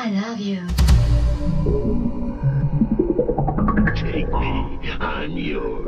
I love you. Take me, I'm yours.